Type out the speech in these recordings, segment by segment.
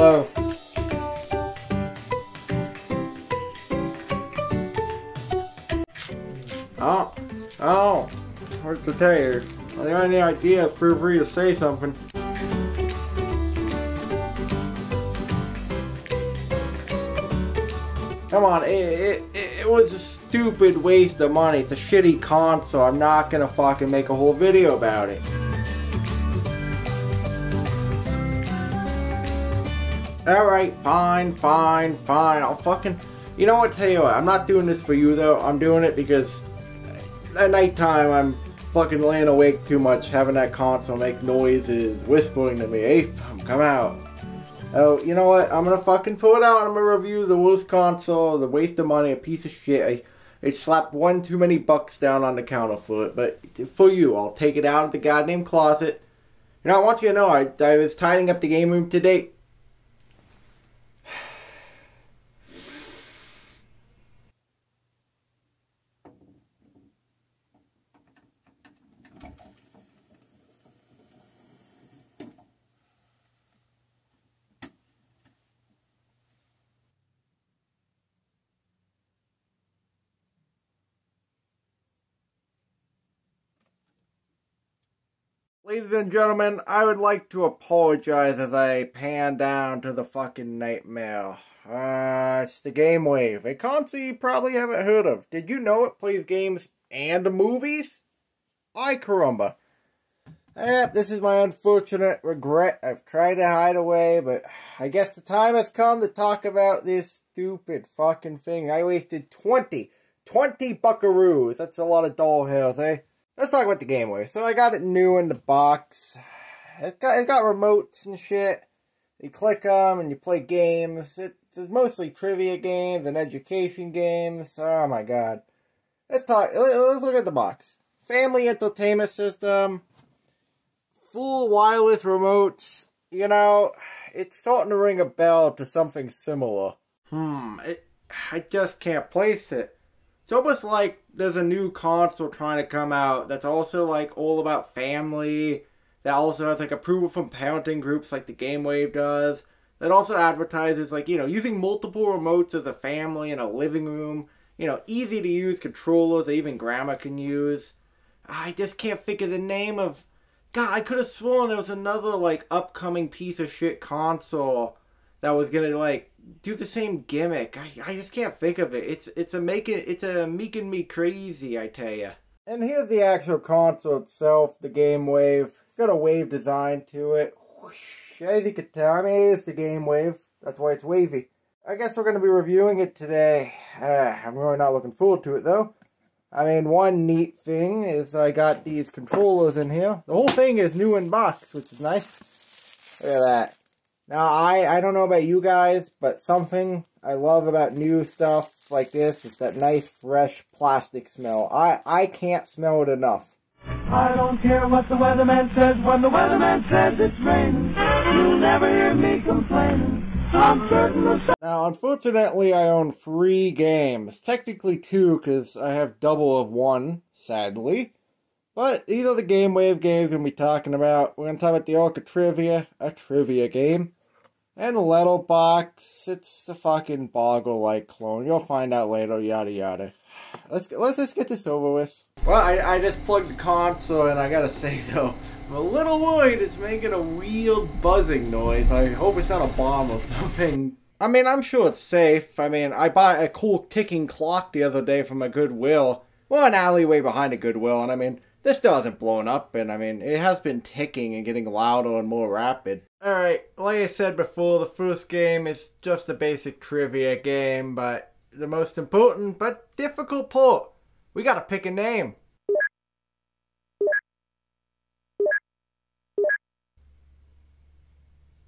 Hello? Oh, oh, where's the tire? Are there any idea? Feel free to say something. Come on, it, it, it was a stupid waste of money. It's a shitty console. I'm not gonna fucking make a whole video about it. Alright, fine, fine, fine. I'll fucking... You know what, tell you what, I'm not doing this for you though. I'm doing it because at nighttime I'm fucking laying awake too much, having that console make noises, whispering to me, hey, come out. Oh, you know what? I'm gonna fucking pull it out. I'm gonna review the worst console, the waste of money, a piece of shit. I, I slapped one too many bucks down on the counter for it, but for you, I'll take it out of the goddamn closet. You know, I want you to know, I, I was tidying up the game room today. Ladies and gentlemen, I would like to apologize as I pan down to the fucking nightmare. Uh, it's the Game Wave, a console you probably haven't heard of. Did you know it plays games and movies? I caramba. Eh, this is my unfortunate regret. I've tried to hide away, but I guess the time has come to talk about this stupid fucking thing. I wasted 20, 20 buckaroos. That's a lot of doll hairs, eh? Let's talk about the Game Boy. So I got it new in the box. It's got it's got remotes and shit. You click them and you play games. It, it's mostly trivia games and education games. Oh my god. Let's talk. Let's look at the box. Family entertainment system. Full wireless remotes. You know, it's starting to ring a bell to something similar. Hmm. It, I just can't place it. It's almost like there's a new console trying to come out that's also like all about family. That also has like approval from parenting groups like the Game Wave does. That also advertises like, you know, using multiple remotes as a family in a living room. You know, easy to use controllers that even grandma can use. I just can't of the name of God, I could have sworn there was another like upcoming piece of shit console that was gonna like do the same gimmick. I, I just can't think of it. It's it's a making it's a making me crazy, I tell you. And here's the actual console itself, the Game Wave. It's got a wave design to it. Whoosh, as you can tell, I mean, it is the Game Wave. That's why it's wavy. I guess we're going to be reviewing it today. Uh, I'm really not looking forward to it, though. I mean, one neat thing is I got these controllers in here. The whole thing is new in box, which is nice. Look at that. Now, I, I don't know about you guys, but something I love about new stuff like this is that nice, fresh plastic smell. I, I can't smell it enough. I don't care what the weatherman says when the weatherman says it's raining. You'll never hear me complaining. I'm certain of... Now, unfortunately, I own three games. Technically two, because I have double of one, sadly. But these are the Game Wave games we're going to be talking about. We're going to talk about the Orca Trivia, a trivia game. And Letterbox, it's a fucking boggle-like clone. You'll find out later, yada yada. Let's let's just get this over with. Well, I, I just plugged the console, and I gotta say though, I'm a little worried it's making a weird buzzing noise. I hope it's not a bomb or something. I mean, I'm sure it's safe. I mean, I bought a cool ticking clock the other day from a Goodwill. Well, an alleyway behind a Goodwill, and I mean, this still hasn't blown up, and I mean, it has been ticking and getting louder and more rapid. Alright, like I said before, the first game is just a basic trivia game, but the most important but difficult part, we gotta pick a name.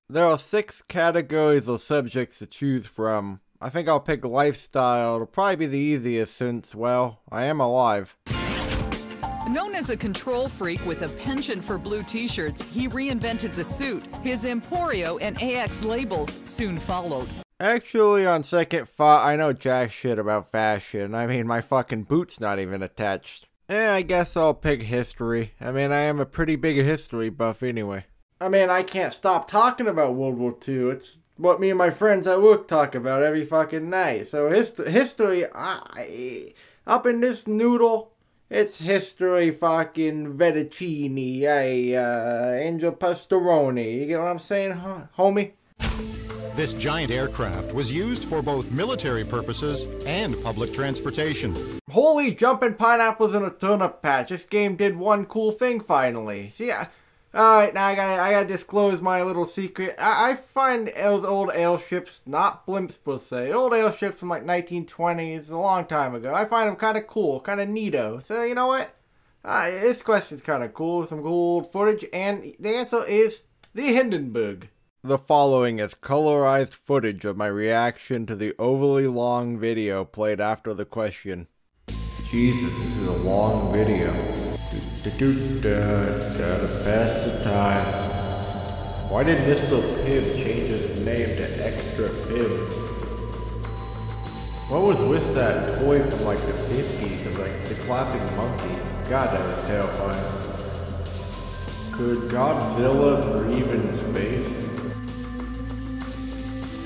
There are six categories of subjects to choose from. I think I'll pick lifestyle. It'll probably be the easiest since, well, I am alive. Known as a control freak with a penchant for blue t-shirts, he reinvented the suit. His Emporio and AX labels soon followed. Actually, on second thought, I know jack shit about fashion. I mean, my fucking boot's not even attached. Eh, I guess I'll pick history. I mean, I am a pretty big history buff anyway. I mean, I can't stop talking about World War II. It's what me and my friends at work talk about every fucking night. So hist- history, I, up in this noodle, it's history fucking fettuccine, a uh, angel pastoroni. You get what I'm saying, huh, homie? This giant aircraft was used for both military purposes and public transportation. Holy jumping pineapples in a turnip patch. This game did one cool thing finally. See, I, alright, now I gotta, I gotta disclose my little secret. I, I find those old airships, not blimps per se, old airships from like 1920s, a long time ago. I find them kind of cool, kind of neato. So, you know what? Uh, this question's kind of cool, some cool old footage, and the answer is the Hindenburg. The following is colorized footage of my reaction to the overly long video played after the question. Jesus, this is a long video. Gotta pass the time. Why did Mr. Pibb change his name to Extra Pibb? What was with that toy from like the 50s of like the clapping monkey? God, that was terrifying. Could Godzilla breathe in space?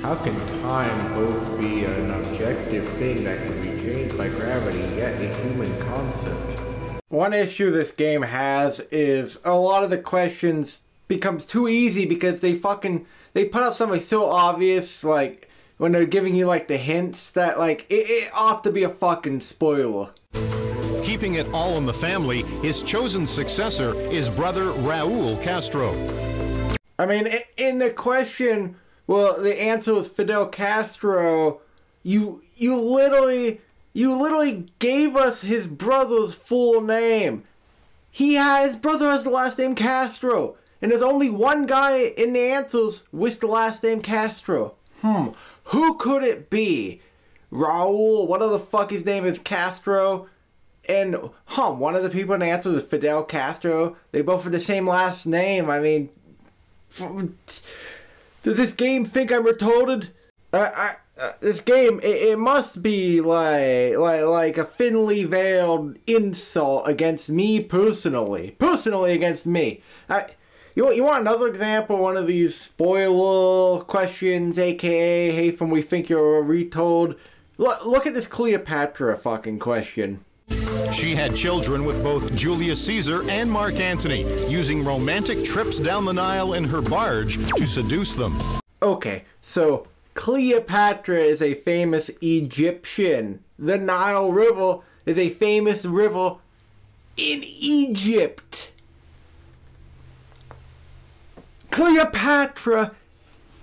How can time both be an objective thing that can be changed by gravity, yet a human concept? One issue this game has is a lot of the questions becomes too easy because they fucking they put up something so obvious like when they're giving you like the hints that like it, it ought to be a fucking spoiler. Keeping it all in the family, his chosen successor is brother Raul Castro. I mean, in the question, well, the answer was Fidel Castro. You you literally you literally gave us his brother's full name. He has his brother has the last name Castro, and there's only one guy in the answers with the last name Castro. Hmm, who could it be? Raul, what the fuck his name is Castro? And huh, one of the people in the answers is Fidel Castro. They both have the same last name. I mean, does this game think I'm retarded? I, I, uh, this game, it, it must be like, like, like a thinly veiled insult against me personally. Personally against me. I, you, want- you want another example? One of these spoiler questions, aka, hey, from we think you're a retard. Look, look at this Cleopatra fucking question. She had children with both Julius Caesar and Mark Antony, using romantic trips down the Nile in her barge to seduce them. Okay, so Cleopatra is a famous Egyptian. The Nile River is a famous river in Egypt. Cleopatra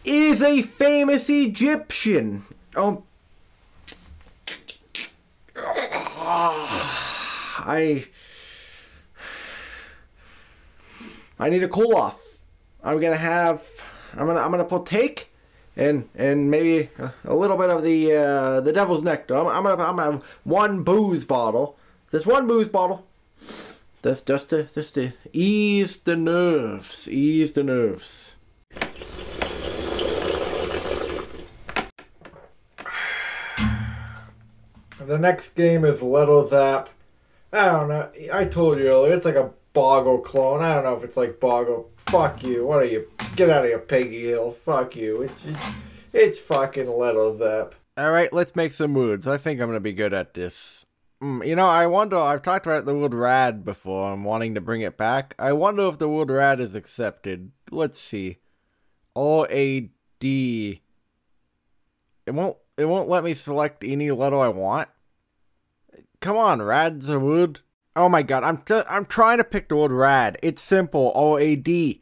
is a famous Egyptian. Oh. Ah, I. I need a cool off. I'm gonna have. I'm gonna. I'm gonna partake, and and maybe a, little bit of the uh, the devil's nectar. I'm, I'm gonna. I'm gonna have one booze bottle. This one booze bottle. That's just to just to ease the nerves. Ease the nerves. The next game is Letter Zap. I don't know. I told you earlier, it's like a Boggle clone. I don't know if it's like Boggle. Fuck you. What are you? Get out of here, Piggy Hill. Fuck you. It's it's, it's fucking Letter Zap. All right, let's make some moods. I think I'm gonna be good at this. Mm, you know, I wonder. I've talked about the word rad before. I'm wanting to bring it back. I wonder if the word rad is accepted. Let's see. O A D. It won't. It won't let me select any letter I want. Come on, rad's a word. Oh my god, I'm t- I'm trying to pick the word rad. It's simple. O A D.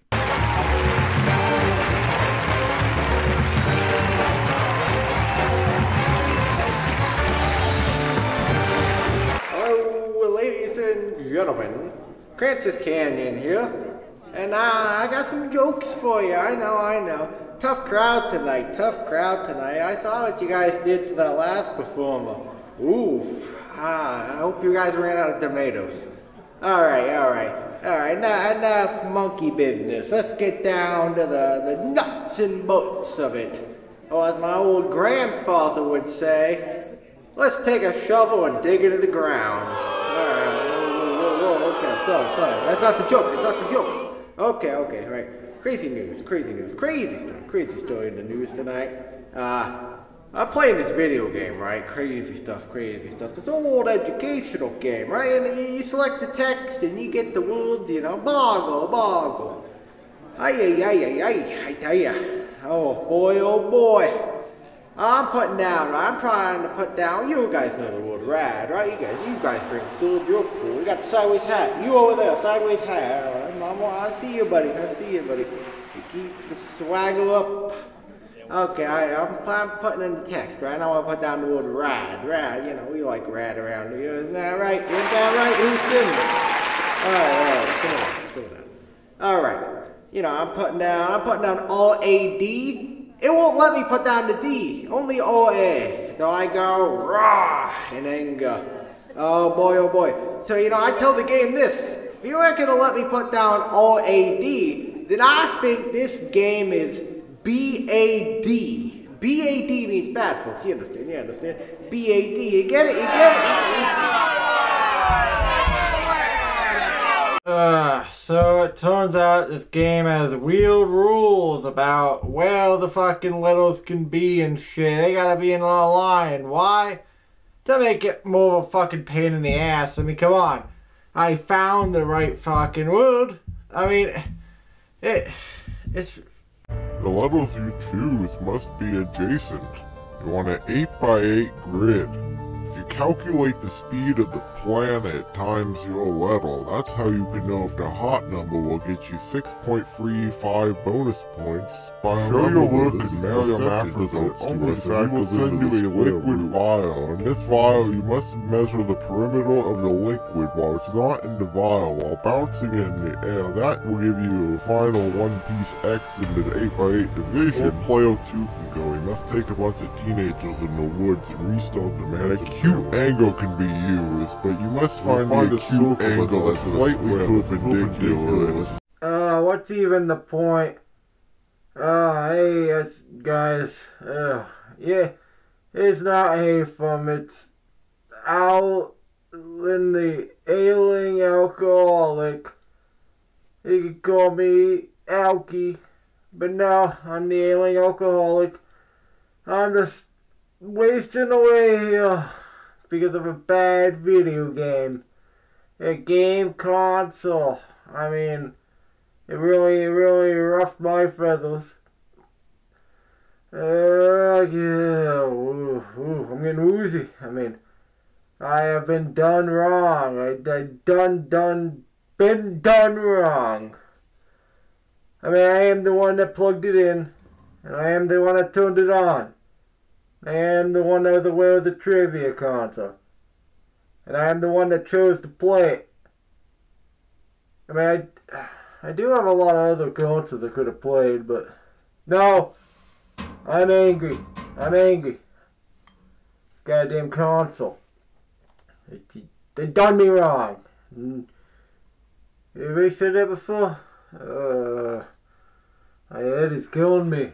Hello, ladies and gentlemen. Francis Canyon here. And uh, I got some jokes for you. I know, I know. Tough crowd tonight. Tough crowd tonight. I saw what you guys did to that last performer. Oof. Ah, I hope you guys ran out of tomatoes. All right, all right, all right. Now enough monkey business. Let's get down to the, the nuts and bolts of it. Or as my old grandfather would say, let's take a shovel and dig into the ground. All right. Whoa, whoa, whoa, okay, sorry, sorry. That's not the joke. That's not the joke. Okay, okay, all right. crazy news, crazy news, crazy stuff, crazy story in the news tonight. Uh, I'm playing this video game, right? Crazy stuff, crazy stuff. This old educational game, right? And you select the text and you get the words, you know, boggle, boggle. Ay, ay, ay, ay, ay, I tell ya. Oh boy, oh boy. I'm putting down, right? I'm trying to put down, you guys know the word rad, right? You guys, you guys drink silver, you're cool. We got the sideways hat. You over there, sideways hat. All right, Mama, I see you, buddy. I see you, buddy. You keep the swagger up. Okay, I, I'm, I'm putting in the text, right? I put down the word rad, rad. You know, we like rad around here. Isn't that right? Isn't that right? Who's it? All right, all right, slow down. All right, you know, I'm putting down, I'm putting down all AD. It won't let me put down the D, only OA. So I go raw in anger. Oh boy, oh boy. So, you know, I tell the game this. If you aren't gonna let me put down OAD, then I think this game is BAD. BAD means bad, folks. You understand? You understand? BAD. You get it? You get it? Uh, so it turns out this game has weird rules about where the fucking littles can be and shit. They gotta be in a line. Why? To make it more of a fucking pain in the ass. I mean, come on. I found the right fucking word. I mean, it, it's The levels you choose must be adjacent. You want an 8x8 grid. If you calculate the speed of the planet times your level, that's how you can know if the hot number will get you 6.35 bonus points. By Show your work and mail your math results to us, and we will send you a liquid vial. In this vial, you must measure the perimeter of the liquid while it's not in the vial, while bouncing in the air. That will give you a final one-piece X in the 8x8 division. Or player 2 can go. He must take a bunch of teenagers in the woods and restart the man. A cute angle can be used, but you must find, find a cute angle that's slightly perpendicular. Uh, what's even the point? Uh, hey, it's, guys, uh, yeah, it's not hateful, it's out in the ailing alcoholic. You could call me Alky, but no, I'm the ailing alcoholic. I'm just wasting away here because of a bad video game. A game console. I mean, it really, really roughed my feathers. Uh, yeah, ooh, ooh, I'm getting woozy. I mean, I have been done wrong. I, I done, done, been done wrong. I mean, I am the one that plugged it in, and I am the one that turned it on. I am the one that was aware of the trivia console. And I am the one that chose to play it. I mean, I, I do have a lot of other consoles I could have played, but no, I'm angry. I'm angry. Goddamn console. They, they done me wrong. Have you said that before? Uh, my head is killing me.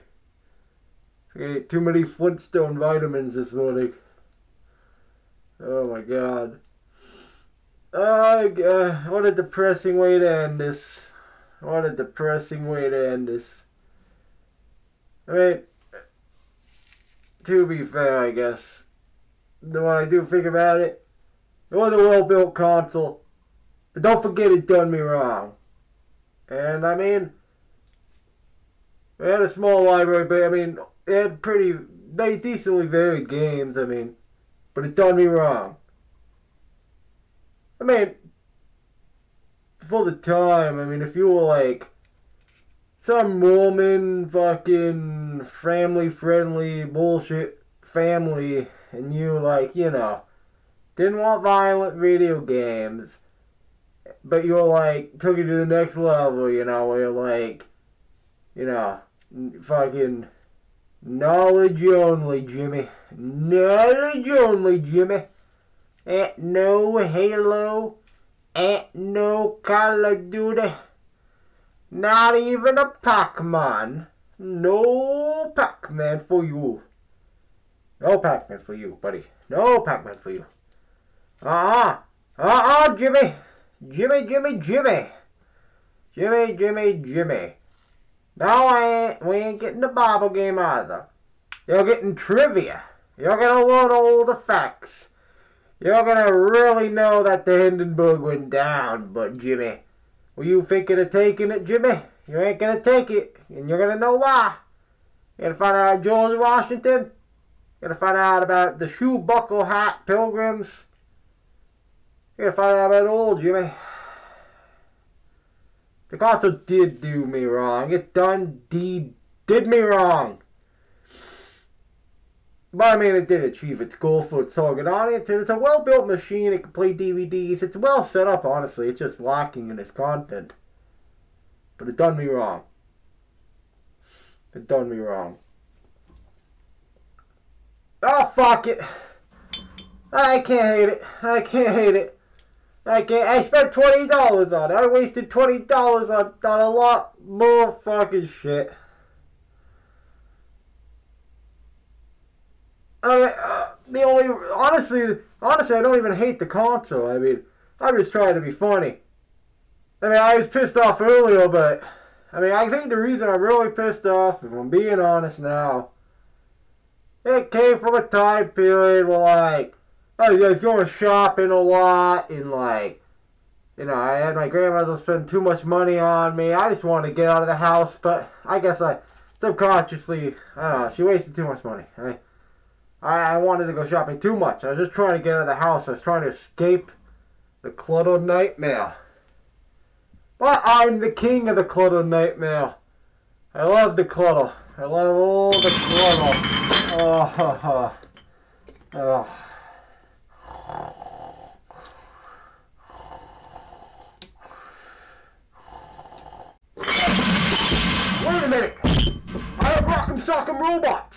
Ate too many Flintstone vitamins this morning. Oh my god. Oh, what a depressing way to end this. What a depressing way to end this. I mean, to be fair, I guess, the one I do think about it, it was a well-built console, but don't forget it done me wrong. And I mean, we had a small library, but I mean, it had pretty, they decently varied games, I mean, but it done me wrong. I mean, for the time, I mean, if you were like some Mormon fucking family friendly bullshit family and you like, you know, didn't want violent video games, but you're like, took it to the next level, you know, where you're like, you know, fucking knowledge only, Jimmy. Knowledge only, Jimmy. Ain't no Halo. Ain't no Call of Duty. Not even a Pac-Man. No Pac-Man for you. No Pac-Man for you, buddy. No Pac-Man for you. Uh-uh. Uh-uh, Jimmy. Jimmy, Jimmy, Jimmy. Jimmy, Jimmy, Jimmy. No, I ain't. We ain't getting the Bible game either. You're getting trivia. You're gonna learn all the facts. You're gonna really know that the Hindenburg went down, but Jimmy, were you thinking of taking it, Jimmy? You ain't gonna take it, and you're gonna know why. You're gonna find out about George Washington. You're gonna find out about the shoe buckle hat pilgrims. You're gonna find out about old Jimmy. The Gato did do me wrong. It done deed did me wrong. But I mean, it did achieve its goal for its target audience, and it's a well-built machine. It can play DVDs. It's well set up, honestly. It's just lacking in its content. But it done me wrong. It done me wrong. Oh, fuck it. I can't hate it. I can't hate it. I. I spent twenty dollars on it. I wasted twenty dollars on on a lot more fucking shit. I mean, uh, the only honestly, honestly, I don't even hate the console. I mean, I'm just trying to be funny. I mean, I was pissed off earlier, but I mean, I think the reason I'm really pissed off, if I'm being honest now, it came from a time period where like Oh, I was going shopping a lot and like you know, I had my grandmother spend too much money on me. I just wanted to get out of the house, but I guess I subconsciously, I don't know, she wasted too much money. I, I, I wanted to go shopping too much. I was just trying to get out of the house. I was trying to escape the clutter nightmare. But I'm the king of the clutter nightmare. I love the clutter. I love all the clutter. Oh, ha, ha. oh. oh. Wait a minute! I have Rock'em Sock'em Robots!